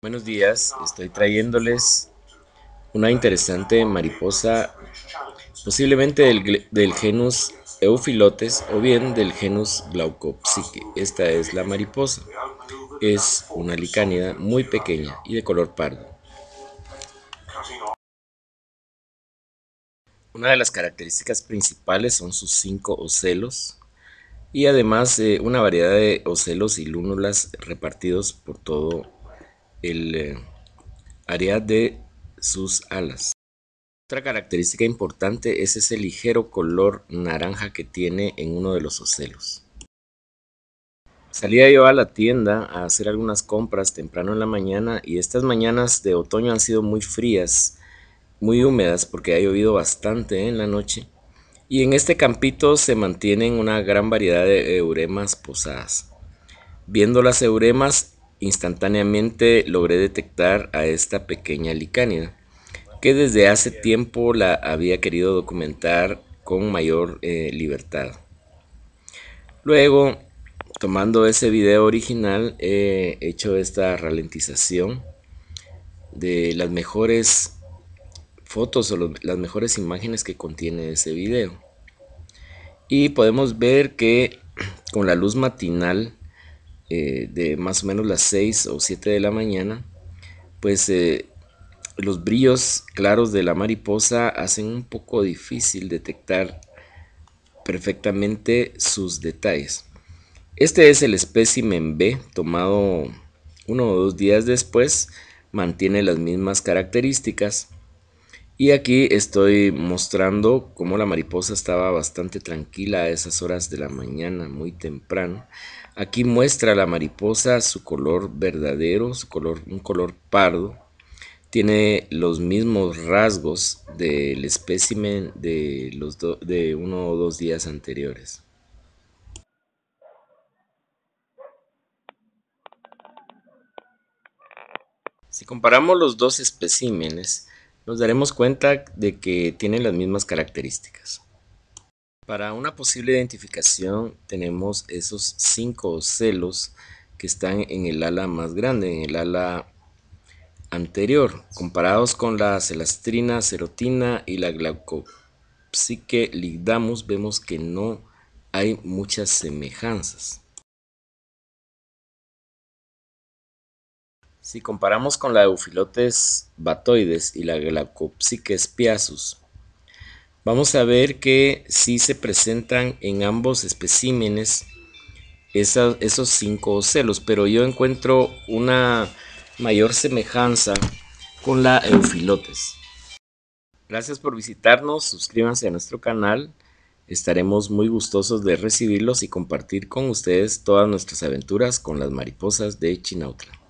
Buenos días, estoy trayéndoles una interesante mariposa, posiblemente del, genus Euphilotes o bien del genus Glaucopsique. Esta es la mariposa. Es una licánida muy pequeña y de color pardo. Una de las características principales son sus cinco ocelos y además eh, una variedad de ocelos y lúnulas repartidos por todo el eh, área de sus alas. Otra característica importante es ese ligero color naranja que tiene en uno de los ocelos. Salía yo a la tienda a hacer algunas compras temprano en la mañana y estas mañanas de otoño han sido muy frías, muy húmedas porque ha llovido bastante en la noche y en este campito se mantienen una gran variedad de euremas posadas. Viendo las euremas Instantáneamente logré detectar a esta pequeña licánida, que desde hace tiempo la había querido documentar con mayor eh, libertad. Luego, tomando ese video original, he hecho esta ralentización de las mejores fotos o las mejores imágenes que contiene ese video. Y podemos ver que con la luz matinal eh, de más o menos las 6 o 7 de la mañana, pues eh, los brillos claros de la mariposa hacen un poco difícil detectar perfectamente sus detalles. Este es el espécimen B, tomado uno o dos días después, mantiene las mismas características. Y aquí estoy mostrando cómo la mariposa estaba bastante tranquila a esas horas de la mañana, muy temprano. Aquí muestra la mariposa su color verdadero, su color, un color pardo. Tiene los mismos rasgos del espécimen de, los de uno o dos días anteriores. Si comparamos los dos especímenes, nos daremos cuenta de que tienen las mismas características. Para una posible identificación tenemos esos cinco celos que están en el ala más grande, en el ala anterior, comparados con la celastrina, serotina y la glaucopsique ligdamus, vemos que no hay muchas semejanzas. Si comparamos con la Euphilotes batoides y la Glaucopsique spiazus, vamos a ver que sí se presentan en ambos especímenes esos cinco celos, pero yo encuentro una mayor semejanza con la Euphilotes. Gracias por visitarnos, suscríbanse a nuestro canal, estaremos muy gustosos de recibirlos y compartir con ustedes todas nuestras aventuras con las mariposas de Chinautla.